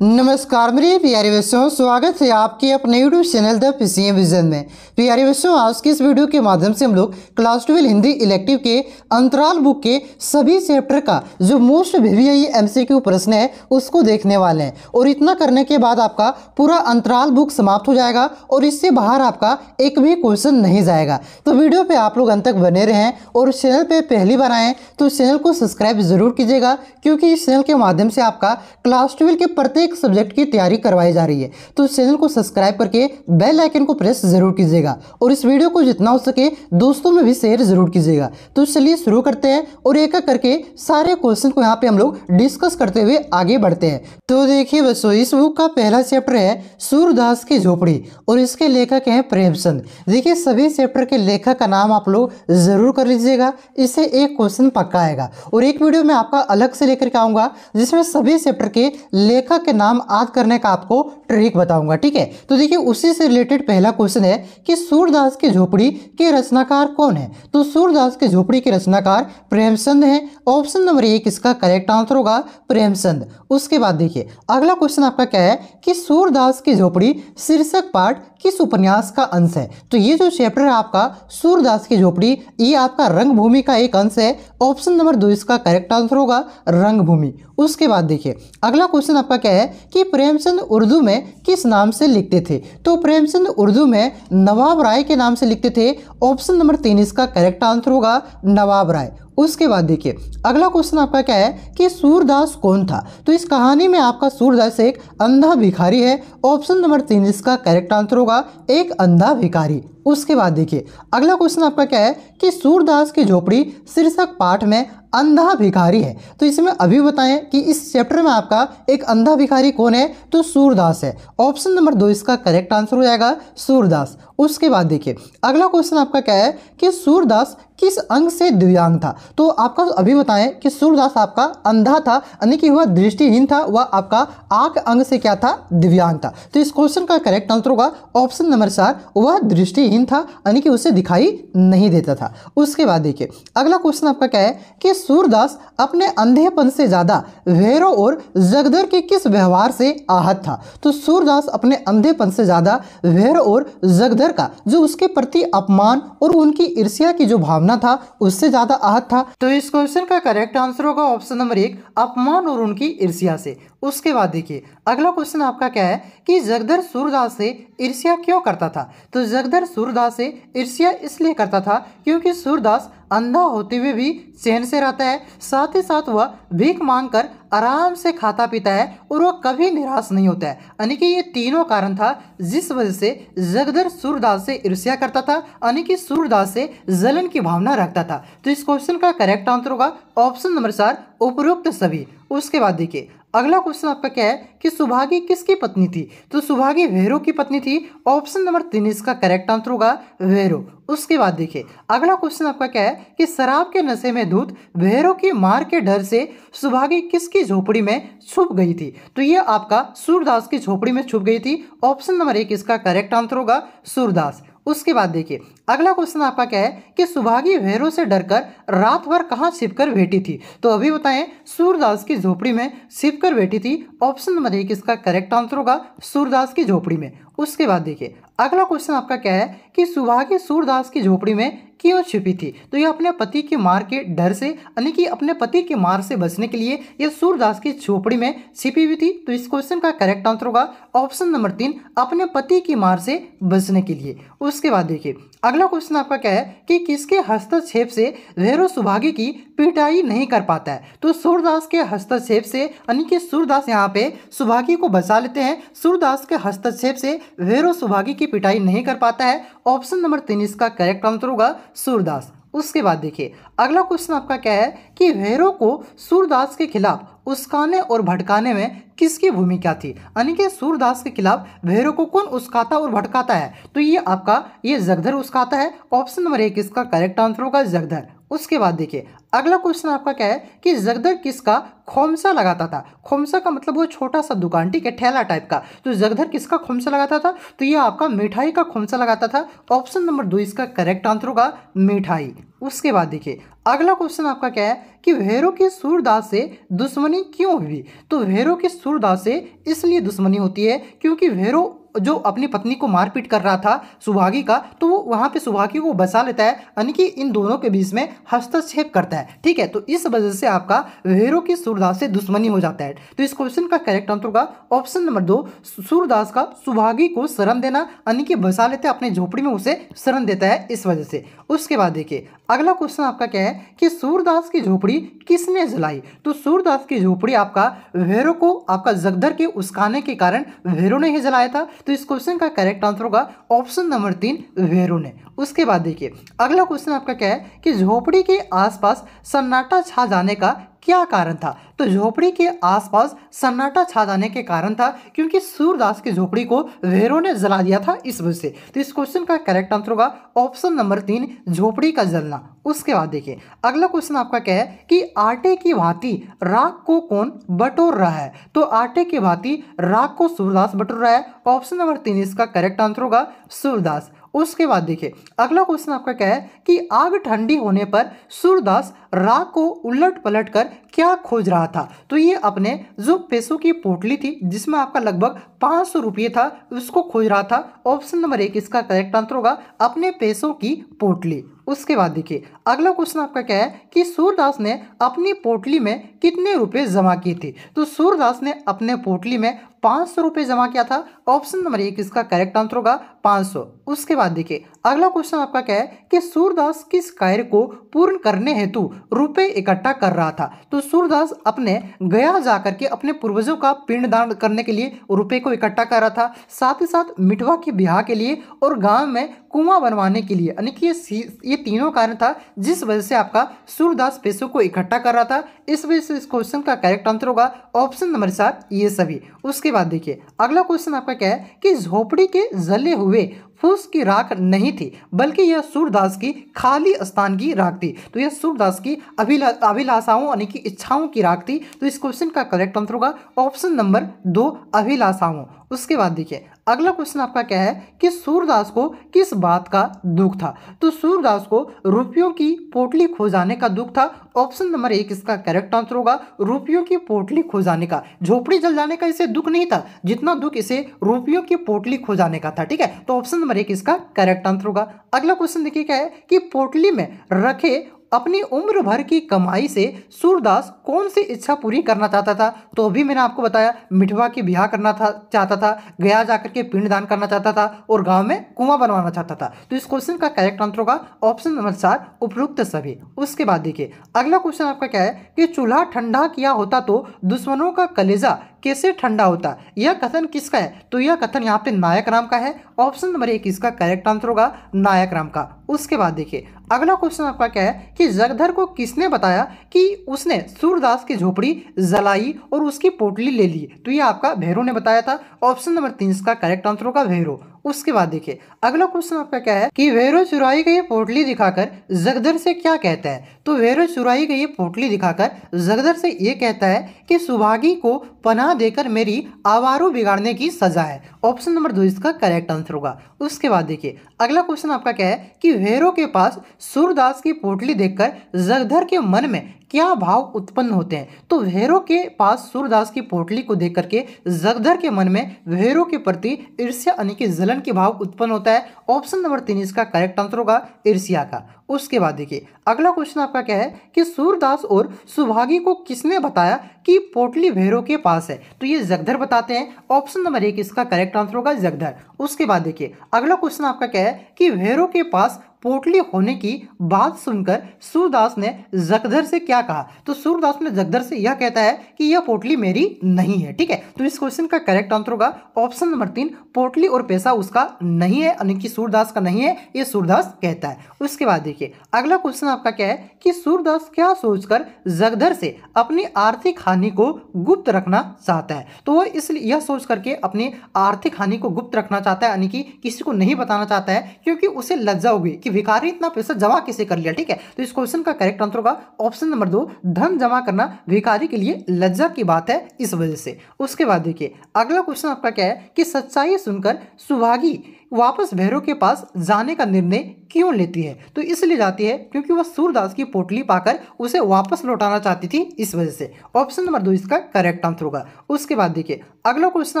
नमस्कार मेरे प्यारे बच्चों, स्वागत है आपके अपने YouTube channel the PCM vision में। प्यारे बच्चों, आज की इस वीडियो के माध्यम से हम लोग क्लास ट्वेल्व हिंदी इलेक्टिव के अंतराल बुक के सभी चैप्टर का जो मोस्ट वीवीआई एमसीक्यू प्रश्न है, उसको देखने वाले हैं। और इतना करने के बाद आपका पूरा अंतराल बुक समाप्त हो जाएगा और इससे बाहर आपका एक भी क्वेश्चन नहीं जाएगा। तो वीडियो पे आप लोग अंत तक बने रहें और चैनल पे पहली बार आएँ तो चैनल को सब्सक्राइब ज़रूर कीजिएगा, क्योंकि इस चैनल के माध्यम से आपका क्लास ट्वेल्व के प्रत्येक एक सब्जेक्ट की तैयारी करवाई जा रही है। तो इस चैनल को सब्सक्राइब करके बेल आइकन को प्रेस ज़रूर कीजिएगा और इस वीडियो को जितना हो सके दोस्तों में भी शेयर ज़रूर कीजिएगा। तो चलिए शुरू करते हैं और एक एक करके सारे क्वेश्चन को यहाँ पे हम लोग डिस्कस करते हुए आगे बढ़ते हैं। तो देखिए बच्चों, इस बुक का पहला चैप्टर है सूरदास की झोपड़ी और इसके लेखक हैं प्रेमचंद देखिए, सभी चैप्टर के लेखक का नाम आप लोग ज़रूर कर लीजिएगा, इससे एक क्वेश्चन पक्का आएगा। और एक वीडियो में आपका अलग से लेकर के आऊँगा, जिसमें सभी चैप्टर के लेखक के नाम याद करने का आपको ट्रिक बताऊँगा, ठीक है? तो देखिए, उसी से रिलेटेड पहला क्वेश्चन है कि सूरदास की झोपड़ी के रचनाकार कौन है? तो सूरदास की झोपड़ी के रचनाकार प्रेमचंद है। ऑप्शन नंबर एक इसका करेक्ट आंसर होगा, प्रेमचंद। उसके बाद देखिए, अगला क्वेश्चन आपका क्या है कि सूरदास की झोपड़ी शीर्षक पाठ किस उपन्यास का अंश है? तो ये जो चैप्टर है आपका, सूरदास की झोपड़ी, ये आपका रंगभूमि का एक अंश है। ऑप्शन नंबर दो इसका करेक्ट आंसर होगा, रंगभूमि। उसके बाद देखिए, अगला क्वेश्चन आपका क्या है कि प्रेमचंद उर्दू में किस नाम से लिखते थे? तो प्रेमचंद उर्दू में नवाब राय के नाम से लिखते थे। ऑप्शन नंबर तीन इसका करेक्ट आंसर होगा नवाब राय। उसके बाद देखिए, अगला क्वेश्चन आपका क्या है कि सूरदास कौन था? तो इस कहानी में आपका सूरदास एक अंधा भिखारी है। ऑप्शन नंबर तीन, इसका करेक्ट आंसर होगा, एक अंधा भिखारी। उसके बाद देखिए, अगला क्वेश्चन आपका क्या है कि सूरदास की झोपड़ी शीर्षक पाठ में अंधा भिखारी है। तो इसमें अभी बताएँ कि इस चैप्टर में आपका एक अंधा भिखारी कौन है? तो सूरदास है। ऑप्शन नंबर दो, इसका करेक्ट आंसर हो जाएगा, सूरदास। उसके बाद देखिए, अगला क्वेश्चन आपका क्या है कि सूरदास किस अंग से दिव्यांग था? तो आपका अभी बताएँ कि सूरदास आपका अंधा था, यानी कि वह दृष्टिहीन था, वह आपका आँख अंग से क्या था? दिव्यांग था। तो इस क्वेश्चन का करेक्ट आंसर होगा ऑप्शन नंबर चार, वह दृष्टिहीन था, यानी कि उसे दिखाई नहीं देता था। उसके बाद देखिए, अगला क्वेश्चन आपका क्या है कि सूरदास अपने अंधेपन से ज़्यादा भैरव और जगदर के किस व्यवहार से आहत था? तो सूरदास अपने अंधेपन से ज़्यादा भैरव और जगदर का, जो उसके प्रति अपमान और उनकी ईर्ष्या की जो भावना भावना था, उससे ज़्यादा आहत था। तो इस क्वेश्चन का करेक्ट आंसर होगा ऑप्शन नंबर एक, अपमान और उनकी ईर्ष्या से। उसके बाद देखिए, अगला क्वेश्चन आपका क्या है कि जगदर सूरदास से ईर्ष्या क्यों करता था? तो जगदर सूरदास से ईर्ष्या इसलिए करता था क्योंकि सूरदास अंधा होते हुए भी चैन से रहता है। साथ ही साथ वह भीख मांग कर आराम से खाता पीता है और वह कभी निराश नहीं होता है। यानी कि ये तीनों कारण था जिस वजह से जगदर सूरदास से ईर्ष्या करता था, यानी कि सूरदास से जलन की भावना रखता था। तो इस क्वेश्चन का करेक्ट आंसर होगा ऑप्शन नंबर चार, उपरोक्त सभी। उसके बाद देखिए अगला क्वेश्चन आपका क्या है कि सुभागी किसकी पत्नी थी? तो सुभागी वेरो की पत्नी थी। ऑप्शन नंबर तीन इसका करेक्ट आंसर होगा, वेरो। उसके बाद देखिए, अगला क्वेश्चन आपका क्या है कि शराब के नशे में धूत वेरो की मार के डर से सुभागी किसकी झोपड़ी में छुप गई थी? तो ये आपका सूरदास की झोपड़ी में छुप गई थी। ऑप्शन नंबर एक इसका करेक्ट आंसर होगा, सूरदास। उसके बाद देखिए, अगला क्वेश्चन आपका क्या है कि सुभागी भैरों से डरकर रात भर कहाँ छिपकर बैठी थी? तो अभी बताएँ, सूरदास की झोपड़ी में छिपकर बैठी थी। ऑप्शन नंबर एक इसका करेक्ट आंसर होगा, सूरदास की झोपड़ी में। उसके बाद देखिए, अगला क्वेश्चन आपका क्या है कि सुभागी सूरदास की झोपड़ी में क्यों छिपी थी? तो ये अपने पति की मार के डर से, यानी कि अपने पति की मार से बचने के लिए ये सूरदास की झोपड़ी में छिपी हुई थी। तो इस क्वेश्चन का करेक्ट आंसर होगा ऑप्शन नंबर तीन, अपने पति की मार से बचने के लिए। उसके बाद देखिए अगला क्वेश्चन आपका क्या है कि किसके हस्तक्षेप से भैरव सुभागी की पिटाई नहीं कर पाता है? तो सूरदास के हस्तक्षेप से, यानी कि सूरदास यहाँ पे सुभागी को बचा लेते हैं। सूरदास के हस्तक्षेप से भैरव सुभागी की पिटाई नहीं कर पाता है। ऑप्शन नंबर तीन इसका करेक्ट आंसर होगा सूरदास। उसके बाद देखिए, अगला क्वेश्चन आपका क्या है कि भैरव को सूरदास के खिलाफ उसकाने और भटकाने में किसकी भूमिका थी? यानी कि सूरदास के खिलाफ भैरव को कौन उसकाता और भटकाता है? तो ये आपका, ये जगधर उसकाता है। ऑप्शन नंबर एक इसका करेक्ट आंसर होगा जगधर। उसके बाद देखिए, अगला क्वेश्चन आपका क्या है कि जगदर किसका खोमसा लगाता था? खोमसा का मतलब वो छोटा सा दुकान, ठीक है, ठेला टाइप का। तो जगधर किसका खोमसा लगाता था? तो ये आपका मिठाई का खोमसा लगाता था। ऑप्शन नंबर दो इसका करेक्ट आंसर होगा, मिठाई। उसके बाद देखिए, अगला क्वेश्चन आपका क्या है कि भैरव के सूरदास से दुश्मनी क्यों हुई? तो भैरव के सूरदास से इसलिए दुश्मनी होती है क्योंकि भैरव जो अपनी पत्नी को मारपीट कर रहा था, सुभागी का तो वो वहाँ पे सुभागी को बसा लेता है, यानी कि इन दोनों के बीच में हस्तक्षेप करता है, ठीक है? तो इस वजह से आपका वेरो की सूरदास से दुश्मनी हो जाता है। तो इस क्वेश्चन का करेक्ट आंसर होगा ऑप्शन नंबर दो सूरदास का सुभागी को शरण देना, यानी कि बसा लेते अपने झोपड़ी में उसे शरण देता है इस वजह से। उसके बाद देखिए अगला क्वेश्चन आपका क्या है कि सूरदास की झोपड़ी किसने जलाई? तो सूरदास की झोपड़ी आपका वेरो को, आपका जगदर के उसकाने के कारण वेरो ने ही जलाया था। तो इस क्वेश्चन का करेक्ट आंसर होगा ऑप्शन नंबर तीन, वेरो ने। उसके बाद देखिए, अगला क्वेश्चन आपका क्या है कि झोपड़ी के आसपास सन्नाटा छा जाने का क्या कारण था? तो झोपड़ी के आसपास सन्नाटा छा जाने के कारण था, क्योंकि सूरदास की झोपड़ी को वेरो ने जला दिया था इस वजह से। तो इस क्वेश्चन का करेक्ट आंसर होगा ऑप्शन नंबर तीन, झोपड़ी का जलना। उसके बाद देखिए, अगला क्वेश्चन आपका क्या है कि आटे की भांति राख को कौन बटोर रहा है? तो आटे की भांति राख को सूरदास बटोर रहा है। ऑप्शन नंबर तीन, इसका करेक्ट आंसर होगा सूरदास। उसके बाद देखिए, अगला क्वेश्चन आपका क्या है कि आग ठंडी होने पर सूरदास राग को उलट पलट कर क्या खोज रहा था? तो ये अपने जो पैसों की पोटली थी, जिसमें आपका लगभग पाँच सौ रुपये था, उसको खोज रहा था। ऑप्शन नंबर एक इसका करेक्ट आंसर होगा, अपने पैसों की पोटली। उसके बाद देखिए, अगला क्वेश्चन आपका क्या है कि सूरदास ने अपनी पोटली में कितने रुपए जमा किए थे? तो सूरदास ने अपने पोटली में पाँच सौ रुपये जमा किया था। ऑप्शन नंबर एक इसका करेक्ट आंसर होगा, पाँच सौ। उसके बाद देखिए, अगला क्वेश्चन आपका क्या है कि सूरदास किस कार्य को पूर्ण करने हेतु रुपए इकट्ठा कर रहा था? तो सूरदास अपने गया जाकर के अपने पूर्वजों का पिंडदान करने के लिए रुपए को इकट्ठा कर रहा था। साथ ही साथ मिठवा के ब्याह के लिए और गाँव में कुआँ बनवाने के लिए। यानी कि ये ये तीनों कारण था जिस वजह से आपका सूरदास पैसों को इकट्ठा कर रहा था। इस वजह से इस क्वेश्चन का करेक्ट आंसर होगा, ऑप्शन नंबर सात ये सभी। उसके बाद देखिए। अगला क्वेश्चन आपका क्या है कि झोपड़ी के जले हुए फूस की राख नहीं थी, बल्कि यह सूरदास की खाली स्थान की राख थी। तो यह सूरदास की अभिला, अभिलाषाओं यानी कि इच्छाओं की राख थी। तो इस क्वेश्चन का करेक्ट आंसर होगा ऑप्शन नंबर दो, अभिलाषाओं। उसके बाद देखिए, अगला क्वेश्चन आपका क्या है कि सूरदास को किस बात का दुख था? तो सूरदास को रुपयों की पोटली खो जाने का दुख था। ऑप्शन नंबर एक इसका करेक्ट आंसर होगा, रुपयों की पोटली खो जाने का। झोपड़ी जल जाने का इसे दुख नहीं था, जितना दुख इसे रुपयों की पोटली खो जाने का था, ठीक है? तो ऑप्शन नंबर एक इसका करेक्ट आंसर होगा। अगला क्वेश्चन देखिए क्या है कि पोटली में रखे अपनी उम्र भर की कमाई से सूरदास कौन सी इच्छा पूरी करना चाहता था? तो अभी मैंने आपको बताया, मिठवा की ब्याह करना था, चाहता था, गया जाकर के पिंडदान करना चाहता था और गाँव में कुआँ बनवाना चाहता था। तो इस क्वेश्चन का करेक्ट आंसर होगा ऑप्शन नंबर चार उपयुक्त सभी। उसके बाद देखिए, अगला क्वेश्चन आपका क्या है कि चूल्हा ठंडा किया होता तो दुश्मनों का कलेजा कैसे ठंडा होता? यह कथन किसका है? तो यह कथन यहाँ पे नायक राम का है। ऑप्शन नंबर एक इसका करेक्ट आंसर होगा, नायक राम का। उसके बाद देखिए, अगला क्वेश्चन आपका क्या है कि जगधर को किसने बताया कि उसने सूरदास की झोपड़ी जलाई और उसकी पोटली ले ली? तो यह आपका भैरो ने बताया था। ऑप्शन नंबर तीन इसका करेक्ट आंसर होगा भैरो उसके बाद देखिए, अगला क्वेश्चन आपका क्या है कि वेरो चुराई गई पोटली दिखाकर जगदर से क्या कहता है? तो वेरो चुराई गई पोटली दिखाकर जगदर से ये कहता है कि सुभागी को पनाह देकर मेरी आवारों बिगाड़ने की सजा है। ऑप्शन नंबर दो, इसका करेक्ट आंसर होगा। उसके बाद देखिए, अगला क्वेश्चन आपका क्या है कि वेरो के पास सूरदास की पोटली देखकर जगधर के मन में क्या भाव उत्पन्न होते हैं? तो भैरव के पास सूरदास की पोटली को देख करके जगधर के मन में भैरव के प्रति ईर्ष्या यानी कि जलन के भाव उत्पन्न होता है। ऑप्शन नंबर तीन इसका करेक्ट आंसर होगा, ईर्ष्या का। उसके बाद देखिए, अगला क्वेश्चन आपका क्या है कि सूरदास और सुभागी को किसने बताया कि पोटली भैरव के पास है? तो ये जगधर बताते हैं। ऑप्शन नंबर एक इसका करेक्ट आंसर होगा जगधर। उसके बाद देखिए, अगला क्वेश्चन आपका क्या है कि भैरव के पास पोटली होने की बात सुनकर सूरदास ने जगधर से क्या कहा? तो सूरदास ने जगधर से यह कहता है कि यह पोटली मेरी नहीं है, ठीक है? तो इस क्वेश्चन का करेक्ट आंसर होगा। ऑप्शन नंबर तीन, पोटली और पैसा उसका नहीं है, यानी कि सूरदास का नहीं है, ये सूरदास कहता है। उसके बाद देखिए देखिए, अगला क्वेश्चन आपका क्या है कि सूरदास क्या सोचकर जगधर से अपनी आर्थिक हानि को गुप्त रखना चाहता है? तो वह इसलिए यह सोच करके अपनी आर्थिक हानि को गुप्त रखना चाहता है, यानी कि किसी को नहीं बताना चाहता है, क्योंकि उसे लज्जा होगी कि भिखारी इतना पैसा जमा किसे कर लिया, ठीक है? तो इस क्वेश्चन का करेक्ट आंसर होगा ऑप्शन नंबर दो, धन जमा करना भिखारी के लिए लज्जा की बात है इस वजह से। उसके बाद देखिए, अगला क्वेश्चन आपका क्या है कि सच्चाई सुनकर सुहागी वापस भैरव के पास जाने का निर्णय क्यों लेती है? तो इसलिए जाती है क्योंकि वह सूरदास की पोटली पाकर उसे वापस लौटाना चाहती थी इस वजह से। ऑप्शन नंबर दो, इसका करेक्ट आंसर होगा। उसके बाद देखिए, अगला क्वेश्चन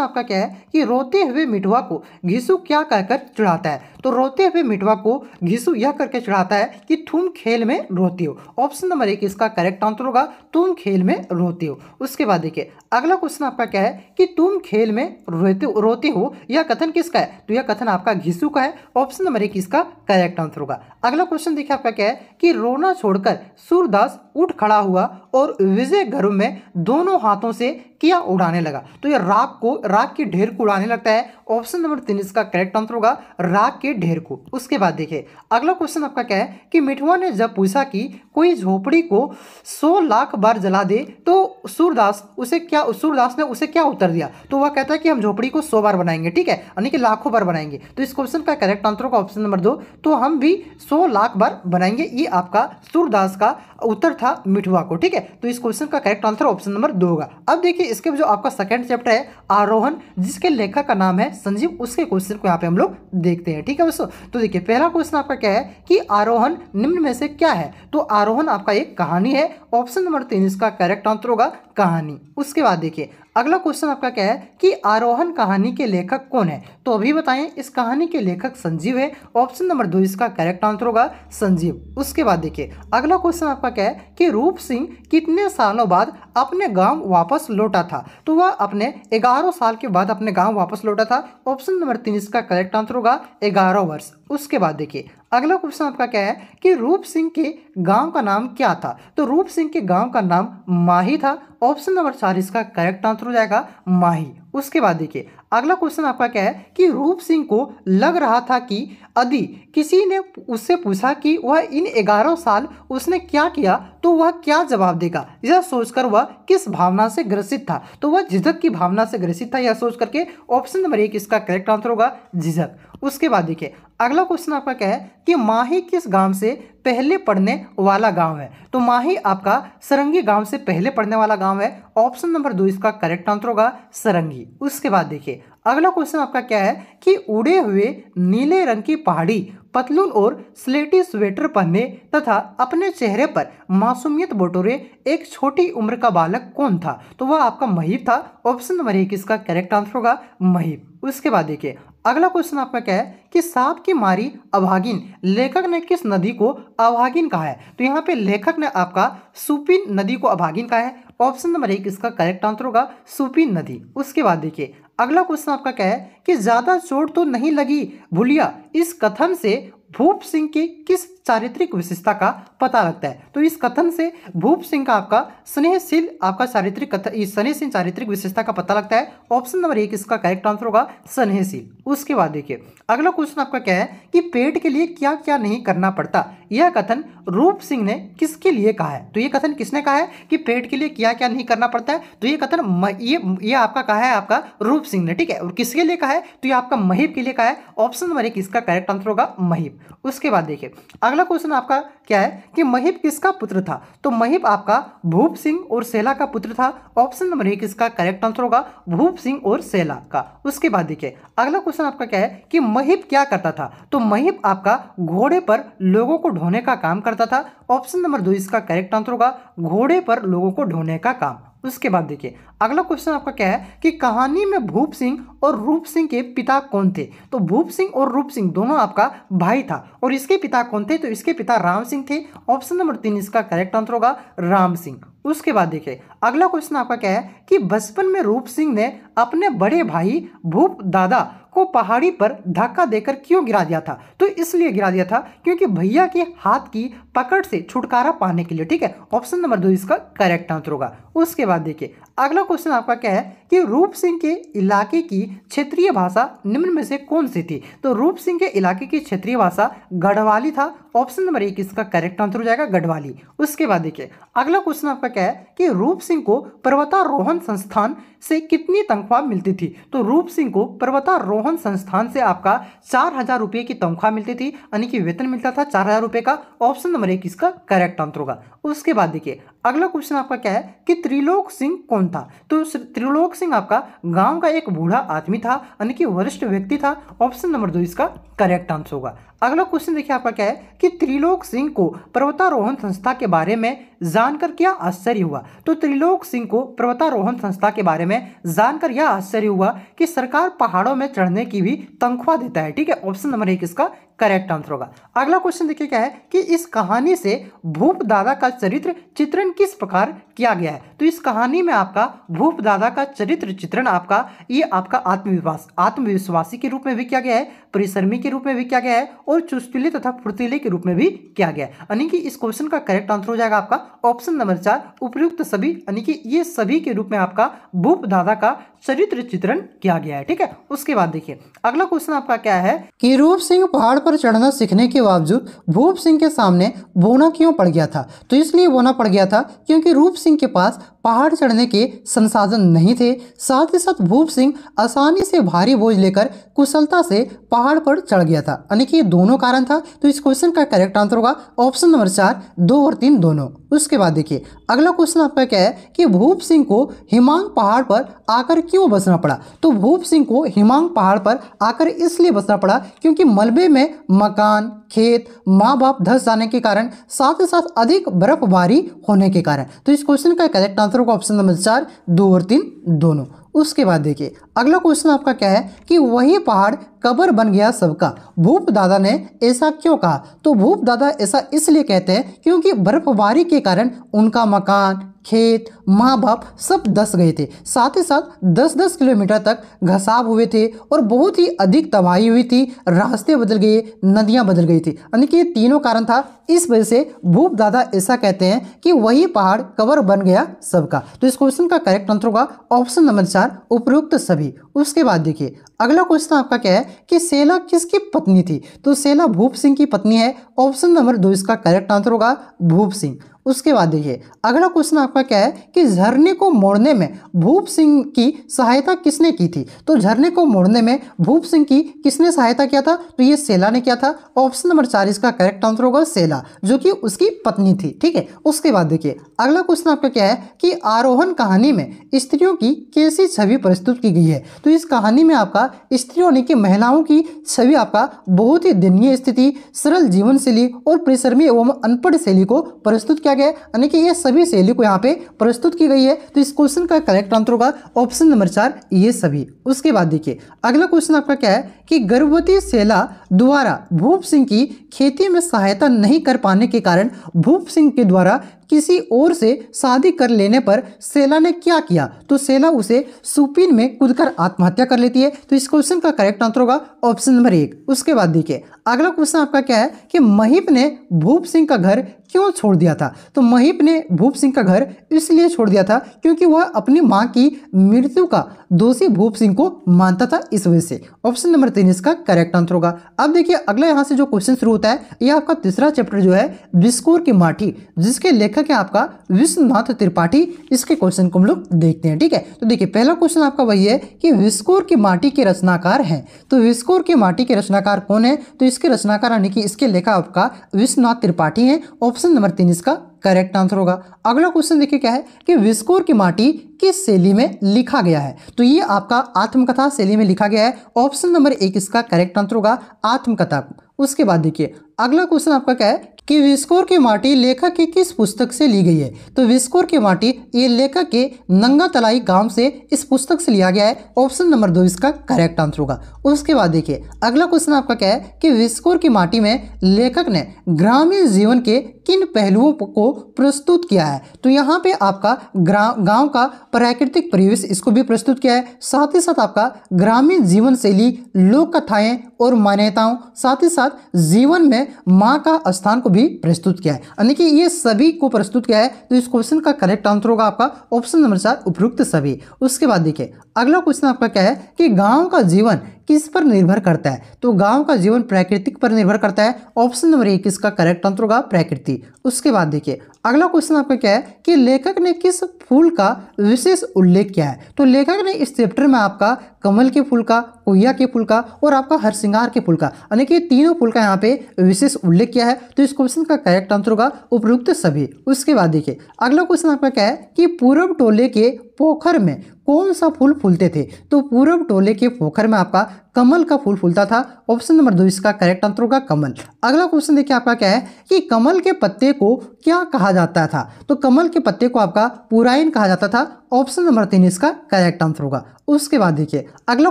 आपका क्या है कि रोते हुए मिठुआ को घिसु क्या कहकर चढ़ाता है? तो रोते हुए मिठुआ को घिसु यह करके चढ़ाता है कि तुम खेल में रोती हो। ऑप्शन नंबर एक, इसका करेक्ट आंसर होगा, तुम खेल में रोती हो। उसके बाद देखिए, अगला क्वेश्चन आपका क्या है कि तुम खेल में रोते रोते हो, यह कथन किसका है? तो यह कथन आपका घिसु का है ऑप्शन नंबर एक इसका करेक्ट आंसर होगा। अगला क्वेश्चन देखिए आपका क्या है कि रोना छोड़कर सूरदास उठ खड़ा हुआ और विजय गर्भ में दोनों हाथों से किया, उड़ाने लगा। तो ये राग को, राग के ढेर को उड़ाने लगता है। ऑप्शन नंबर तीन इसका करेक्ट आंसर होगा, राग के ढेर को। उसके बाद देखिए, अगला क्वेश्चन आपका क्या है कि मिठुआ ने जब पूछा कि कोई झोपड़ी को सौ लाख बार जला दे तो सूरदास उसे क्या, सूरदास ने उसे क्या उत्तर दिया? तो वह कहता है कि हम झोपड़ी को सौ बार बनाएँगे, ठीक है? यानी कि लाखों बार बनाएँगे। तो इस क्वेश्चन का करेक्ट आंसर होगा ऑप्शन नंबर दो। तो हम भी सौ लाख बार बनाएँगे, ये आपका सूरदास का उत्तर था मिठुआ को, ठीक है? तो इस क्वेश्चन का करेक्ट आंसर ऑप्शन नंबर दो होगा। अब देखिए इसके जो आपका सेकंड चैप्टर है आरोहन जिसके लेखक का नाम है संजीव, उसके क्वेश्चन को यहाँ पे हम लोग देखते हैं, ठीक है दोस्तों? तो देखिए, पहला क्वेश्चन आपका क्या है कि आरोहन निम्न में से क्या है? तो आरोहन आपका एक कहानी है ऑप्शन नंबर तीन, इसका करेक्ट आंसर होगा कहानी। उसके बाद देखिए अगला क्वेश्चन आपका क्या है कि आरोहण कहानी के लेखक कौन है? तो अभी बताएँ, इस कहानी के लेखक संजीव है। ऑप्शन नंबर दो इसका करेक्ट आंसर होगा, संजीव। उसके बाद देखिए, अगला क्वेश्चन आपका क्या है कि रूप सिंह कितने सालों बाद अपने गाँव वापस लौटा था? तो वह अपने ग्यारह साल के बाद अपने गाँव वापस लौटा था। ऑप्शन नंबर तीन इसका करेक्ट आंसर होगा, ग्यारह वर्ष। उसके बाद देखिए, अगला क्वेश्चन आपका क्या है कि रूप सिंह के गाँव का नाम क्या था? तो रूप सिंह के गाँव का नाम माही था। ऑप्शन नंबर चार, इसका करेक्ट आंसर हो जाएगा, माही। उसके बाद देखिए, अगला क्वेश्चन आपका क्या है कि रूप सिंह को लग रहा था कि यदि किसी ने उससे पूछा कि वह इन ग्यारह साल उसने क्या किया? तो वह क्या जवाब देगा? यह सोचकर वह किस भावना से ग्रसित था? तो वह झिझक की भावना से ग्रसित था यह सोच करके ऑप्शन नंबर एक, इसका करेक्ट आंसर होगा झिझक उसके बाद देखिए अगला क्वेश्चन आपका क्या है कि माही किस गाँव से पहले पढ़ने वाला गाँव है? तो माही आपका सरंगी गाँव से पहले पढ़ने वाला गाँव है। ऑप्शन नंबर दो इसका करेक्ट आंसर होगा, सरंगी। उसके बाद देखिए, अगला क्वेश्चन आपका क्या है कि उड़े हुए नीले रंग की पहाड़ी, पतलून और स्लेटी स्वेटर पहने तथा अपने चेहरे पर मासूमियत बटोरे एक छोटी उम्र का बालक कौन था? तो वह आपका महिब था। ऑप्शन नंबर एक इसका करेक्ट आंसर होगा महिब उसके बाद देखिए अगला क्वेश्चन आपका क्या है कि सांप की मारी अभागिन, लेखक ने किस नदी को अभागिन कहा है? तो यहाँ पे लेखक ने आपका सुपिन नदी को अभागिन कहा है। ऑप्शन नंबर एक, इसका करेक्ट आंसर होगा सुपिन नदी। उसके बाद देखिए, अगला क्वेश्चन आपका क्या है कि ज़्यादा चोट तो नहीं लगी भूलिया, इस कथन से भूप सिंह के किस चारित्रिक विशेषता का पता लगता है। तो इस कथन से भूप सिंह का आपका स्नेहशील, आपका चारित्रिक कथन स्नेहशील चारित्रिक विशेषता का पता लगता है। ऑप्शन नंबर एक इसका करेक्ट आंसर होगा, स्नेहशील। उसके बाद देखिए, अगला क्वेश्चन आपका क्या है कि पेट के लिए क्या क्या नहीं करना पड़ता? यह कथन रूप सिंह ने किसके लिए कहा है? तो ये कथन किसने कहा है कि पेट के लिए क्या क्या नहीं करना पड़ता है? तो ये कथन ये ये आपका कहा है आपका रूप सिंह ने, ठीक है? और किसके लिए कहा है? तो ये आपका महिब के लिए कहा है। ऑप्शन नंबर एक इसका करेक्ट आंसर होगा महिब उसके बाद देखिए अगला क्वेश्चन आपका क्या है कि महिब किसका पुत्र था? तो महिब आपका भूप सिंह और सेला का पुत्र था। ऑप्शन नंबर एक इसका करेक्ट आंसर होगा, भूप सिंह और सेला का। उसके बाद देखिए, अगला क्वेश्चन आपका क्या है कि महिब क्या करता था? तो महिब आपका घोड़े पर लोगों को ढोने का काम करता था। ऑप्शन नंबर दो इसका करेक्ट आंसर होगा, घोड़े पर लोगों को ढोने का काम। उसके बाद देखिए, अगला क्वेश्चन आपका क्या है कि कहानी में भूप सिंह और रूप सिंह के पिता कौन थे? तो भूप सिंह और रूप सिंह दोनों आपका भाई था और इसके पिता कौन थे? तो इसके पिता राम सिंह थे। ऑप्शन नंबर तीन इसका करेक्ट आंसर होगा राम सिंह। उसके बाद देखिए, अगला क्वेश्चन आपका क्या है कि बचपन में रूप सिंह ने अपने बड़े भाई भूप दादा को पहाड़ी पर धक्का देकर क्यों गिरा दिया था? तो इसलिए गिरा दिया था क्योंकि भैया के हाथ की पकड़ से छुटकारा पाने के लिए, ठीक है? ऑप्शन नंबर दो इसका करेक्ट आंसर होगा। उसके बाद देखिए, अगला क्वेश्चन आपका क्या है कि रूप सिंह के इलाके की क्षेत्रीय भाषा निम्न में से कौन सी थी? तो रूप सिंह के इलाके की क्षेत्रीय भाषा गढ़वाली था ऑप्शन नंबर एक इसका करेक्ट आंसर हो जाएगा गढ़वाली। उसके बाद देखिए, अगला क्वेश्चन आपका क्या है कि रूप सिंह को पर्वतारोहण संस्थान से कितनी तनख्वाह मिलती थी? तो रूप सिंह को पर्वतारोहण संस्थान से आपका चार हज़ार रुपये की तनख्वाह मिलती थी, यानी कि वेतन मिलता था चार हज़ार रुपये का। ऑप्शन नंबर एक इसका करेक्ट आंसर होगा। उसके बाद देखिए अगला क्वेश्चन आपका क्या है कि त्रिलोक सिंह कौन था? तो त्रिलोक सिंह आपका गाँव का एक बूढ़ा आदमी था, यानी कि वरिष्ठ व्यक्ति था। ऑप्शन नंबर दो, इसका करेक्ट आंसर होगा। अगला क्वेश्चन देखिए आपका क्या है कि त्रिलोक सिंह को पर्वतारोहण संस्था के बारे में जानकर क्या आश्चर्य हुआ? तो त्रिलोक सिंह को पर्वतारोहण संस्था के बारे में जानकर यह आश्चर्य हुआ कि सरकार पहाड़ों में चढ़ने की भी तनख्वाह देता है। ठीक है ऑप्शन नंबर एक, इसका करेक्ट आंसर होगा। अगला क्वेश्चन देखिए क्या है कि इस कहानी से भूप दादा का चरित्र चित्रण किस प्रकार किया गया है? तो इस कहानी में आपका भूप दादा का चरित्र चित्रण आपका, ये आपका आत्मविश्वास, आत्मविश्वासी के रूप में भी किया गया है परिश्रमी के रूप में भी किया गया है और चुस्पिले तथा फुर्तीले के रूप में भी किया गया है। यानी कि इस क्वेश्चन का करेक्ट आंसर हो जाएगा आपका ऑप्शन नंबर चार, उपयुक्त सभी, यानी कि ये सभी के रूप में आपका भूप दादा का चरित्र चित्रण किया गया है। ठीक है, उसके बाद देखिए, अगला क्वेश्चन आपका क्या है कि रूप सिंह पहाड़ चढ़ना सीखने के बावजूद भूप सिंह के सामने बोना क्यों पड़ गया था? तो इसलिए बोना पड़ गया था क्योंकि रूप सिंह के पास पहाड़ चढ़ने के संसाधन नहीं थे। साथ ही साथ भूप सिंह आसानी से भारी बोझ लेकर कुशलता से पहाड़ पर चढ़ गया था। यानी कि ये दोनों कारण था। तो इस क्वेश्चन का करेक्ट आंसर होगा ऑप्शन नंबर चार, दो और तीन दोनों। उसके बाद देखिए, अगला क्वेश्चन आपका क्या है कि भूप सिंह को हिमांग पहाड़ पर आकर क्यों बसना पड़ा? तो भूप सिंह को हिमांग पहाड़ पर आकर इसलिए बसना पड़ा क्योंकि मलबे में मकान खेत माँ बाप धस जाने के कारण, साथ ही साथ अधिक बर्फबारी होने के कारण। तो इस क्वेश्चन का करेक्ट आंसर होगा ऑप्शन नंबर चार, दो और तीन, दोनों। उसके बाद देखिए, अगला क्वेश्चन आपका क्या है कि वही पहाड़ कबर बन गया सबका। भूप दादा ने ऐसा क्यों कहा? तो भूप दादा ऐसा इसलिए कहते हैं क्योंकि बर्फबारी के कारण उनका मकान खेत माँ बाप सब दस गए थे। साथ ही साथ दस दस किलोमीटर तक घसाव हुए थे और बहुत ही अधिक तबाही हुई थी। रास्ते बदल गए, नदियाँ बदल गई थी। यानी कि ये तीनों कारण था। इस वजह से भूप दादा ऐसा कहते हैं कि वही पहाड़ कवर बन गया सबका। तो इस क्वेश्चन का करेक्ट आंसर होगा ऑप्शन नंबर चार उपयुक्त सभी। उसके बाद देखिए, अगला क्वेश्चन आपका क्या है कि सेला किसकी पत्नी थी? तो सेला भूप सिंह की पत्नी है। ऑप्शन नंबर दो इसका करेक्ट आंसर होगा, भूप सिंह। उसके बाद देखिए, अगला क्वेश्चन आपका क्या है कि झरने को मोड़ने में भूप सिंह की सहायता किसने की थी? तो झरने को मोड़ने में भूप सिंह की किसने सहायता किया था? तो ये सेला ने किया था। ऑप्शन नंबर चार इसका करेक्ट आंसर होगा सेला, जो कि उसकी पत्नी थी, ठीक है? उसके बाद देखिए, अगला क्वेश्चन आपका क्या है कि आरोहण कहानी में स्त्रियों की कैसी छवि प्रस्तुत की गई है? तो इस कहानी में आपका स्त्रियों ने कि महिलाओं की छवि आपका बहुत ही दयनीय स्थिति, सरल जीवन शैली और परिश्रमी एवं अनपढ़ शैली को प्रस्तुत किया गया, यानी कि ये सभी शैली को यहाँ पे प्रस्तुत की गई है। तो इस क्वेश्चन का करेक्ट आंसर होगा ऑप्शन नंबर चार, ये सभी। उसके बाद देखिए, अगला क्वेश्चन आपका क्या है कि गर्भवती सेला द्वारा भूप सिंह की खेती में सहायता नहीं कर पाने के कारण भूप सिंह के द्वारा किसी और से शादी कर लेने पर सेला ने क्या किया? तो सेला उसे सुपिन में कूदकर आत्महत्या कर लेती है। तो इस क्वेश्चन का करेक्ट आंसर होगा ऑप्शन नंबर एक। उसके बाद देखिए, अगला क्वेश्चन आपका क्या है कि महिप ने भूप सिंह का घर क्यों छोड़ दिया था? तो महिप ने भूप सिंह का घर इसलिए छोड़ दिया था क्योंकि वह अपनी माँ की मृत्यु का दोषी भूप सिंह को मानता था इस वजह से। ऑप्शन नंबर तीन इसका करेक्ट आंसर होगा। अब देखिए, अगला यहाँ से जो क्वेश्चन शुरू होता है, यह आपका तीसरा चैप्टर जो है, बिस्कोर की माठी जिसके लेखक है आपका विश्वनाथ त्रिपाठी, इसके क्वेश्चन को हम लोग देखते हैं, ठीक है? तो देखिए, पहला क्वेश्चन आपका वही है कि विस्कोर की माटी के रचनाकार हैं। तो विस्कोर की माटी के रचनाकार कौन है? तो इसके रचनाकार यानी कि इसके लेखक आपका विश्वनाथ त्रिपाठी है। ऑप्शन नंबर तीन इसका करेक्ट आंसर होगा। अगला क्वेश्चन देखिए क्या है कि विस्कोर की माटी किस शैली में लिखा गया है? तो ये आपका आत्मकथा शैली में लिखा गया है। ऑप्शन नंबर एक इसका करेक्ट आंसर होगा आत्मकथा उसके बाद देखिए, अगला क्वेश्चन आपका क्या है कि विस्कोर की माटी लेखक की किस पुस्तक से ली गई है? तो विस्कोर की माटी ये लेखक के नंगा तलाई गाँव से इस पुस्तक से लिया गया है। ऑप्शन नंबर दो इसका करेक्ट आंसर होगा। उसके बाद देखिए, अगला क्वेश्चन आपका क्या है कि विस्कोर की माटी में लेखक ने ग्रामीण जीवन के किन पहलुओं को प्रस्तुत किया है? तो यहाँ पे आपका गाँव का प्राकृतिक परिवेश इसको भी प्रस्तुत किया है। साथ ही साथ आपका ग्रामीण जीवन शैली, लोक कथाएँ और मान्यताओं, साथ ही साथ जीवन में माँ का स्थान को भी सभी प्रस्तुत किया है। यानी कि ये सभी को प्रस्तुत किया है तो इस क्वेश्चन का करेक्ट आंसर होगा आपका। ऑप्शन नंबर चार उपयुक्त सभी। उसके बाद देखिए अगला क्वेश्चन आपका क्या है कि गाँव का जीवन किस पर निर्भर करता है? तो गाँव का जीवन प्राकृतिक पर निर्भर करता है। ऑप्शन नंबर एक इसका करेक्ट आंसर होगा, प्रकृति। उसके बाद देखिए, अगला क्वेश्चन आपका क्या है कि लेखक ने किस फूल का विशेष उल्लेख किया है? तो लेखक ने इस चैप्टर में आपका कमल के फूल का, कोया के फूल का और आपका हरसिंगार के फूल का, यानी कि तीनों फूल का यहाँ पे विशेष उल्लेख किया है। तो इस क्वेश्चन का करेक्ट आंसर होगा उपयुक्त सभी। उसके बाद देखिए, अगला क्वेश्चन आपका क्या है कि पूर्व टोले के पोखर में कौन सा फूल फूलते थे? तो पूर्व टोले के पोखर में आपका कमल का फूल फूलता था। ऑप्शन नंबर दो इसका करेक्ट आंसर होगा कमल। अगला क्वेश्चन देखिए आपका क्या है कि कमल के पत्ते को क्या कहा जाता था? तो कमल के पत्ते को आपका पुराइन कहा जाता था। ऑप्शन नंबर तीन इसका करेक्ट आंसर होगा। उसके बाद देखिए, अगला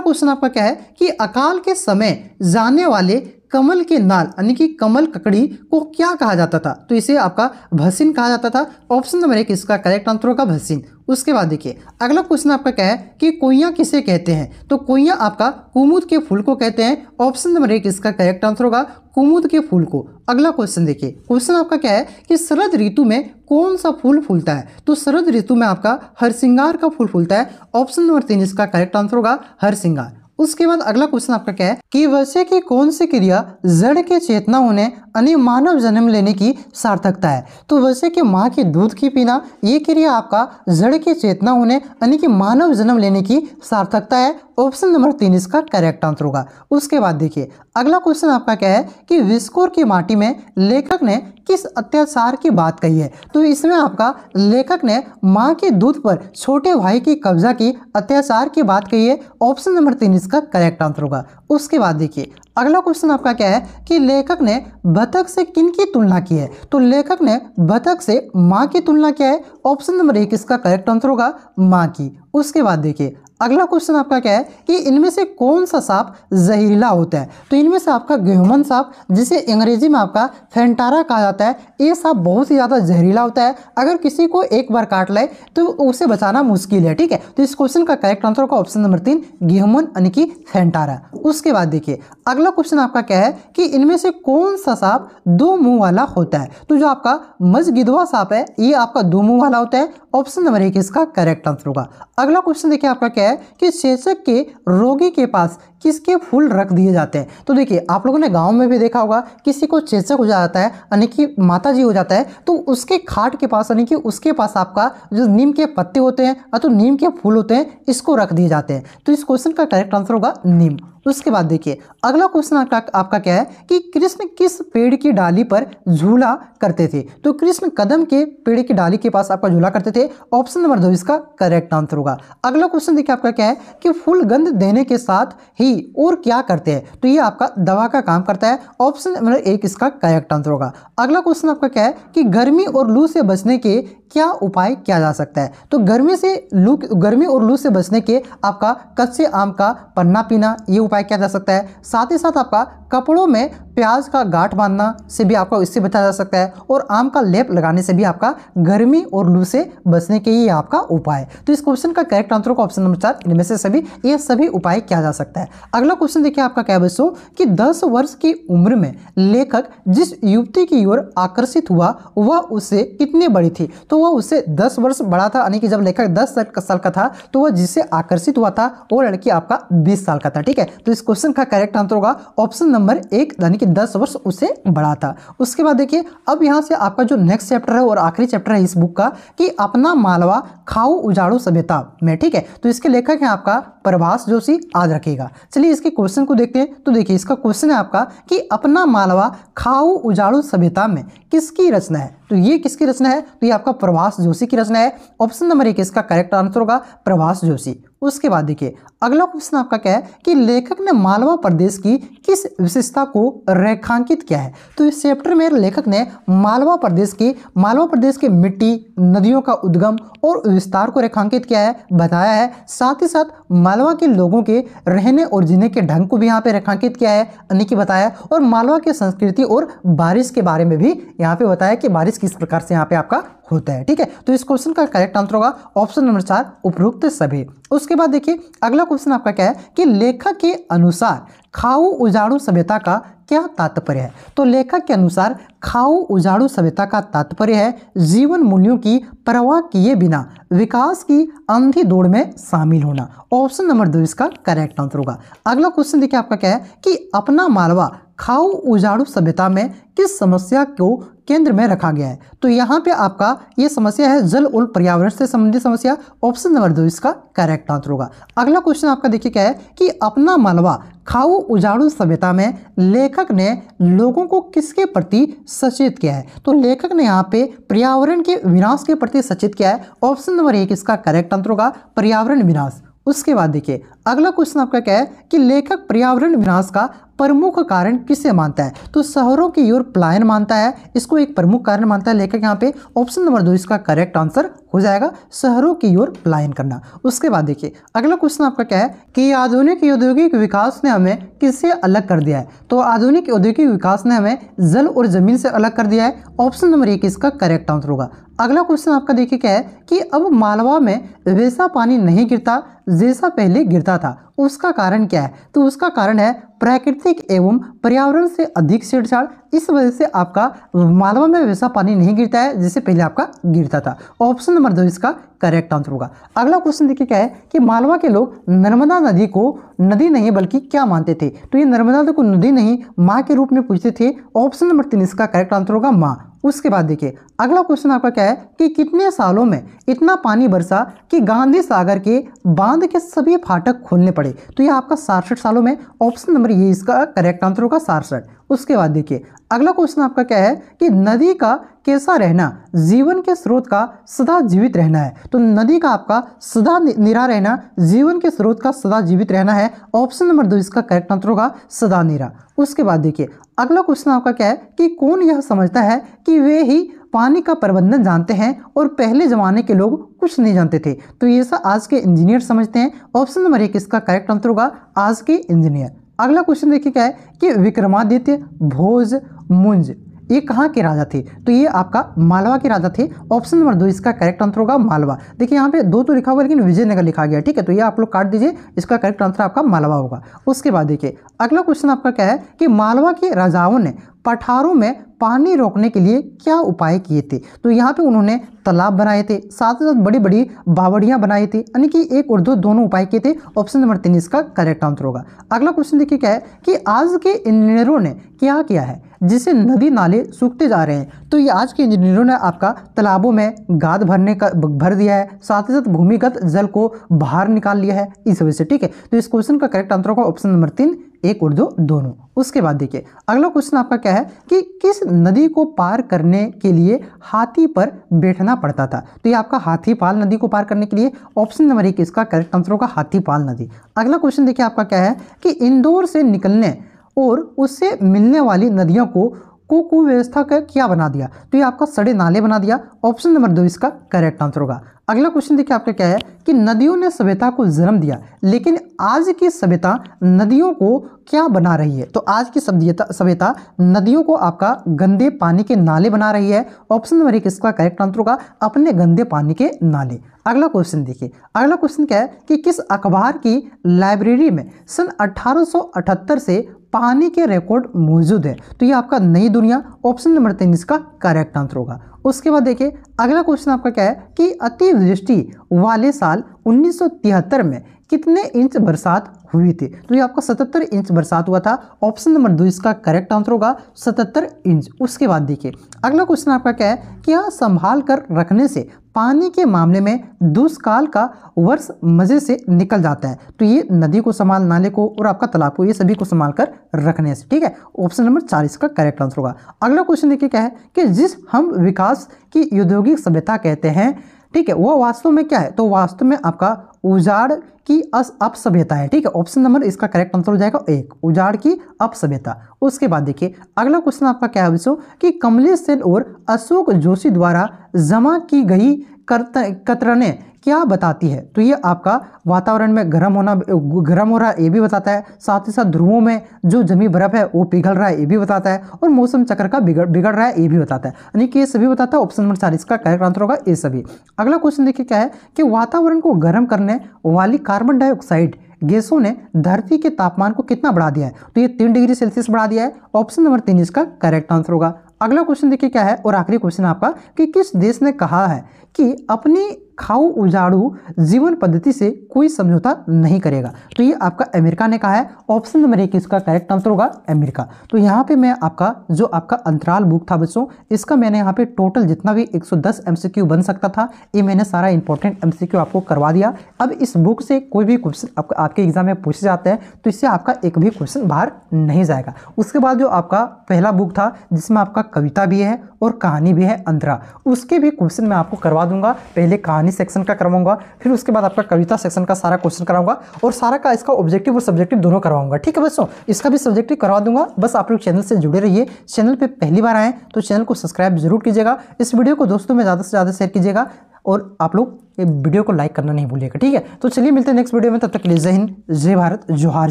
क्वेश्चन आपका क्या है कि अकाल के समय जाने वाले कमल के नाल, यानी कि कमल ककड़ी को क्या कहा जाता था? तो इसे आपका भसीन कहा जाता था। ऑप्शन नंबर एक, इसका करेक्ट आंसर होगा भसीन। उसके बाद देखिए, अगला क्वेश्चन आपका क्या है कि कोइया किसे कहते हैं? तो कोइया आपका कुमुद के फूल को कहते हैं। ऑप्शन नंबर एक, इसका करेक्ट आंसर होगा कुमुद के फूल को। अगला क्वेश्चन देखिए क्वेश्चन आपका क्या है कि शरद ऋतु में कौन सा फूल फूलता है? तो शरद ऋतु में आपका हरसिंगार का फूल फूलता है। ऑप्शन नंबर तीन, इसका करेक्ट आंसर होगा हरसिंगार। उसके बाद अगला क्वेश्चन आपका क्या है? कि वैसे की कौन सी क्रिया जड़ के चेतना होने, यानी मानव जन्म लेने की सार्थकता है? तो वैसे कि माँ की दूध की पीना, ये क्रिया आपका जड़ के चेतना होने, यानी कि मानव जन्म लेने की सार्थकता है। ऑप्शन नंबर तीन इसका करेक्ट आंसर होगा। उसके बाद देखिए, अगला क्वेश्चन आपका क्या है कि विस्कोर की माटी में लेखक ने किस अत्याचार की बात कही है? तो इसमें आपका लेखक ने माँ के दूध पर छोटे भाई की कब्जा की अत्याचार की बात कही है। ऑप्शन नंबर तीन इसका करेक्ट आंसर होगा। उसके बाद देखिए, अगला क्वेश्चन आपका क्या है कि लेखक ने बतख से किन की तुलना की है? तो लेखक ने बतख से माँ की तुलना किया है। ऑप्शन नंबर एक इसका करेक्ट आंसर होगा माँ की। उसके बाद देखिए अगला क्वेश्चन आपका क्या है कि इनमें से कौन सा सांप जहरीला होता है? तो इनमें से आपका गेहमन सांप, जिसे अंग्रेज़ी में आपका फेंटारा कहा जाता है, ये सांप बहुत ही ज़्यादा जहरीला होता है। अगर किसी को एक बार काट ले तो उसे बचाना मुश्किल है, ठीक है? तो इस क्वेश्चन का करेक्ट आंसर होगा ऑप्शन नंबर तीन, गेहमन यानी कि फेंटारा। उसके बाद देखिए, अगला क्वेश्चन आपका क्या है कि इनमें से कौन सा सांप दो मुँह वाला होता है? तो जो आपका मजगिदवा सांप है, ये आपका दो मुँह वाला होता है। ऑप्शन नंबर एक इसका करेक्ट आंसर होगा। अगला क्वेश्चन देखिए आपका क्या है कि शेषक के रोगी के पास किसके फूल रख दिए जाते हैं? तो देखिए, आप लोगों ने गाँव में भी देखा होगा, किसी को चेचक हो जाता है, यानी कि माता जी हो जाता है तो उसके खाट के पास, यानी कि उसके पास आपका जो नीम के पत्ते होते हैं या तो नीम के फूल होते हैं, इसको रख दिए जाते हैं। तो इस क्वेश्चन का करेक्ट आंसर होगा नीम। उसके बाद देखिए, अगला क्वेश्चन आपका आपका क्या है कि कृष्ण किस पेड़ की डाली पर झूला करते थे? तो कृष्ण कदम के पेड़ की डाली के पास आपका झूला करते थे। ऑप्शन नंबर दो, इसका करेक्ट आंसर होगा। अगला क्वेश्चन देखिए आपका क्या है कि फूल गंध देने के साथ ही और क्या करते हैं? तो ये आपका दवा का काम करता है। ऑप्शन नंबर एक इसका करेक्ट आंसर होगा। अगला क्वेश्चन आपका क्या है कि गर्मी और लू से बचने के क्या उपाय किया जा सकता है? तो गर्मी से लू गर्मी और लू से बचने के आपका कच्चे आम का पन्ना पीना ये उपाय किया जा सकता है। साथ ही साथ आपका कपड़ों में प्याज का गांठ बांधना से भी आपका इससे बचा जा सकता है और आम का लेप लगाने से भी आपका गर्मी और लू से बचने के ये आपका उपाय। तो इस क्वेश्चन का करेक्ट आंसर होगा ऑप्शन नंबर चार, इनमें से सभी, ये सभी उपाय किया जा सकता है। अगला क्वेश्चन देखिए आपका क्या बच्चों कि दस वर्ष की उम्र में लेखक जिस युवती की ओर आकर्षित हुआ, वह उससे कितनी बड़ी थी? तो वह उससे दस वर्ष बड़ा था, यानी कि जब लेखक दस साल का था तो वह जिससे आकर्षित हुआ था, वो लड़की आपका बीस साल का था, ठीक है? तो इस क्वेश्चन का करेक्ट आंसर होगा ऑप्शन नंबर एक, यानी कि दस वर्ष उससे बड़ा था। उसके बाद देखिए, अब यहाँ से आपका जो नेक्स्ट चैप्टर है और आखिरी चैप्टर है इस बुक का, कि अपना मालवा खाऊ, उजाड़ू सभ्यता में, ठीक है? तो इसके लेखक है आपका प्रभास जोशी आज रखेगा चलिए इसके क्वेश्चन को देखते हैं। तो देखिए, इसका क्वेश्चन है आपका, कि अपना मालवा खाऊ, उजाड़ू सभ्यता में, किसकी रचना है? तो ये किसकी रचना है? तो ये आपका प्रभास जोशी की रचना है। ऑप्शन नंबर एक इसका करेक्ट आंसर होगा, प्रभास जोशी। उसके बाद देखिए, अगला क्वेश्चन आपका क्या है कि लेखक ने मालवा प्रदेश की किस विशेषता को रेखांकित किया है? तो इस चैप्टर में लेखक ने मालवा प्रदेश की, मालवा प्रदेश के मिट्टी, नदियों का उद्गम और विस्तार को रेखांकित किया है, बताया है। साथ ही साथ मालवा के लोगों के रहने और जीने के ढंग को भी यहाँ पे रेखांकित किया है, यानी कि बताया और मालवा की संस्कृति और बारिश के बारे में भी यहाँ पे बताया कि बारिश किस प्रकार से यहाँ पे आपका होता है, ठीक है? तो इस क्वेश्चन का करेक्ट आंसर होगा ऑप्शन नंबर चार उपयुक्त सभी। उसके बाद देखिए, अगला क्वेश्चन आपका क्या है कि लेखक के अनुसार खाऊ उजाड़ू सभ्यता का क्या तात्पर्य है? तो लेखक के अनुसार खाऊ उजाड़ू सभ्यता का तात्पर्य है जीवन मूल्यों की परवाह किए बिना, विकास की अंधी दौड़ में शामिल होना। ऑप्शन नंबर दो इसका करेक्ट आंसर होगा। अगला क्वेश्चन देखिए आपका क्या है कि अपना मालवा खाऊ उजाड़ू सभ्यता में किस समस्या को केंद्र में रखा गया है? तो यहाँ पे आपका ये समस्या है जल और पर्यावरण से संबंधित समस्या। ऑप्शन नंबर दो, इसका करेक्ट आंसर होगा। अगला क्वेश्चन आपका देखिए क्या है कि अपना मालवा खाऊ उजाड़ू सभ्यता में लेखक ने लोगों को किसके प्रति सचेत किया है? तो लेखक ने यहाँ पे पर्यावरण के विनाश के प्रति सचेत किया है। ऑप्शन नंबर एक, इसका करेक्ट आंसर होगा, पर्यावरण विनाश। उसके बाद देखिए, अगला क्वेश्चन आपका क्या है कि लेखक पर्यावरण विनाश का प्रमुख कारण किसे मानता है? तो शहरों की ओर पलायन मानता है, इसको एक प्रमुख कारण मानता है, लेखक यहाँ पे ऑप्शन नंबर दो, इसका करेक्ट आंसर हो जाएगा, शहरों की ओर पलायन करना। उसके बाद देखिए, अगला क्वेश्चन आपका क्या है? कि आधुनिक औद्योगिक विकास ने हमें किससे अलग कर दिया है? तो आधुनिक औद्योगिक विकास ने हमें जल और ज़मीन से अलग कर दिया है ऑप्शन नंबर एक इसका करेक्ट आंसर होगा। अगला क्वेश्चन आपका देखिए क्या है? कि अब मालवा में वैसा पानी नहीं गिरता जैसा पहले गिरता था, उसका कारण क्या है? तो उसका कारण है प्राकृतिक एवं पर्यावरण से अधिक छेड़छाड़, इस वजह से आपका मालवा में वैसा पानी नहीं गिरता है, जिससे पहले आपका गिरता था। ऑप्शन नंबर दो इसका करेक्ट आंसर होगा। अगला क्वेश्चन देखिए क्या है कि मालवा के लोग नर्मदा नदी को नदी नहीं बल्कि क्या मानते थे? तो ये नर्मदा नदी को नदी नहीं माँ के रूप में पूछते थे। ऑप्शन नंबर तीन इसका करेक्ट आंसर होगा माँ। उसके बाद देखिए, अगला क्वेश्चन आपका क्या है कि कितने सालों में इतना पानी बरसा कि गांधी सागर के बाँध के सभी फाटक खोलने पड़े? तो ये आपका साठ सालों में ऑप्शन नंबर ये इसका करेक्ट आंसर होगा साठ उसके बाद देखिए, अगला क्वेश्चन आपका क्या है कि नदी का कैसा रहना, जीवन के स्रोत का सदा जीवित रहना है। तो नदी का आपका सदा निरा रहना, जीवन के स्रोत का सदा जीवित रहना है। ऑप्शन नंबर दो इसका करेक्ट आंसर होगा, सदा निरा। उसके बाद देखिए, अगला क्वेश्चन आपका क्या है कि कौन यह समझता है कि वे ही पानी का प्रबंधन जानते हैं और पहले जमाने के लोग कुछ नहीं जानते थे। तो ये सब आज के इंजीनियर समझते हैं। ऑप्शन नंबर एक इसका करेक्ट आंसर होगा, आज के इंजीनियर अगला क्वेश्चन देखिए क्या है कि विक्रमादित्य, भोज, मुंज, ये कहाँ के राजा थे? तो ये आपका मालवा के राजा थे। ऑप्शन नंबर दो, इसका करेक्ट आंसर होगा मालवा। देखिए, यहाँ पे दो तो लिखा हुआ लेकिन विजयनगर लिखा गया, ठीक है? तो ये आप लोग काट दीजिए, इसका करेक्ट आंसर आपका मालवा होगा। उसके बाद देखिए, अगला क्वेश्चन आपका क्या है कि मालवा के राजाओं ने पठारों में पानी रोकने के लिए क्या उपाय किए थे? तो यहाँ पे उन्होंने तालाब बनाए थे, साथ ही साथ बड़ी बड़ी बावड़ियाँ बनाई थी। यानी कि एक और दो दोनों उपाय किए थे। ऑप्शन नंबर तीन इसका करेक्ट आंसर होगा। अगला क्वेश्चन देखिए क्या है कि आज के इंजीनियरों ने क्या किया है? जिससे नदी नाले सूखते जा रहे हैं तो ये आज के इंजीनियरों ने आपका तालाबों में गाद भरने का, भर दिया है। साथ ही साथ भूमिगत जल को बाहर निकाल लिया है। इस वजह से, ठीक है? तो इस क्वेश्चन का करेक्ट आंसर होगा ऑप्शन नंबर तीन एक और दो दोनों। उसके बाद देखिए, अगला क्वेश्चन आपका क्या है कि किस नदी को पार करने के लिए हाथी पर बैठना पड़ता था? तो ये आपका हाथीपाल नदी को पार करने के लिए ऑप्शन नंबर एक इसका करेक्ट आंसर होगा हाथीपाल नदी। अगला क्वेश्चन देखिए आपका क्या है कि इंदौर से निकलने और उससे मिलने वाली नदियों को को कुव्यवस्था का क्या बना दिया? तो ये आपका सड़े नाले बना दिया। ऑप्शन नंबर दो इसका करेक्ट आंसर होगा। अगला क्वेश्चन देखिए आपका क्या है कि नदियों ने सभ्यता को जन्म दिया, लेकिन आज की सभ्यता नदियों को क्या बना रही है? तो आज की सभ्यता सभ्यता नदियों को आपका गंदे पानी के नाले बना रही है। ऑप्शन नंबर एक इसका करेक्ट आंसर होगा, अपने गंदे पानी के नाले। अगला क्वेश्चन देखिए। अगला क्वेश्चन क्या है कि किस अखबार की लाइब्रेरी में सन 1878 से पानी के रिकॉर्ड मौजूद है। तो ये आपका नई दुनिया ऑप्शन नंबर तीन इसका करेक्ट आंसर होगा। उसके बाद देखिए, अगला क्वेश्चन आपका क्या है कि अतिवृष्टि वाले साल 1973 में कितने इंच बरसात हुई थी? तो ये आपका 77 इंच बरसात हुआ था। ऑप्शन नंबर दो इसका करेक्ट आंसर होगा 77 इंच। उसके बाद देखिए, अगला क्वेश्चन आपका क्या है कि यहाँ संभाल कर रखने से पानी के मामले में दुष्काल का वर्ष मज़े से निकल जाता है। तो ये नदी को संभाल, नाले को और आपका तालाब को, ये सभी को संभाल कर रखने से, ठीक है? ऑप्शन नंबर चार इसका करेक्ट आंसर होगा। अगला क्वेश्चन देखिए क्या है कि जिस हम विकास की औद्योगिक सभ्यता कहते हैं, ठीक है वो वास्तव में क्या है? तो वास्तव में आपका उजाड़ की अपसभ्यता है, ठीक है? ऑप्शन नंबर इसका करेक्ट आंसर हो जाएगा एक, उजाड़ की अपसभ्यता। उसके बाद देखिए, अगला क्वेश्चन आपका क्या है कि कमलेश सेन और अशोक जोशी द्वारा जमा की गई कतरने क्या बताती है? तो ये आपका वातावरण में गर्म होना, गर्म हो रहा है, ये भी बताता है। साथ ही साथ ध्रुवों में जो जमी बर्फ़ है, वो पिघल रहा है, ये भी बताता है। और मौसम चक्र का बिगड़ बिगड़ रहा है, ये भी बताता है। यानी कि ये सभी बताता है ऑप्शन नंबर चार इसका करेक्ट आंसर होगा ये सभी। अगला क्वेश्चन देखिए क्या है कि वातावरण को गर्म करने वाली कार्बन डाइऑक्साइड गैसों ने धरती के तापमान को कितना बढ़ा दिया है? तो ये तीन डिग्री सेल्सियस बढ़ा दिया है। ऑप्शन नंबर तीन इसका करेक्ट आंसर होगा। अगला क्वेश्चन देखिए क्या है? और आखिरी क्वेश्चन आपका कि किस देश ने कहा है कि अपनी खाऊ उजाड़ू जीवन पद्धति से कोई समझौता नहीं करेगा। तो ये आपका अमेरिका ने कहा है। ऑप्शन नंबर एक इसका करेक्ट आंसर होगा अमेरिका। तो यहाँ पे मैं आपका जो आपका अंतराल बुक था बच्चों इसका मैंने यहाँ पे टोटल जितना भी 110 एमसीक्यू बन सकता था ये मैंने सारा इंपॉर्टेंट एमसीक्यू आपको करवा दिया। अब इस बुक से कोई भी क्वेश्चन आप, आपके एग्ज़ाम में पूछे जाते हैं तो इससे आपका एक भी क्वेश्चन बाहर नहीं जाएगा। उसके बाद जो आपका पहला बुक था जिसमें आपका कविता भी है और कहानी भी है अंतरा उसके भी क्वेश्चन मैं आपको करवा दूँगा। पहले कहानी सेक्शन का करवाऊँगा, फिर उसके बाद आपका कविता सेक्शन का सारा क्वेश्चन कराऊँगा और सारा का इसका ऑब्जेक्टिव और सब्जेक्टिव दोनों करवाऊँगा। ठीक है बच्चों? इसका भी सब्जेक्टिव करवा दूँगा। बस आप लोग चैनल से जुड़े रहिए। चैनल पर पहली बार आए तो चैनल को सब्सक्राइब ज़रूर कीजिएगा। इस वीडियो को दोस्तों में ज़्यादा से ज़्यादा शेयर कीजिएगा और आप लोग वीडियो को लाइक करना नहीं भूलिएगा। ठीक है? तो चलिए मिलते हैं नेक्स्ट वीडियो में। तब तक के लिए जय हिंद, जय भारत, जोहार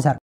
झार।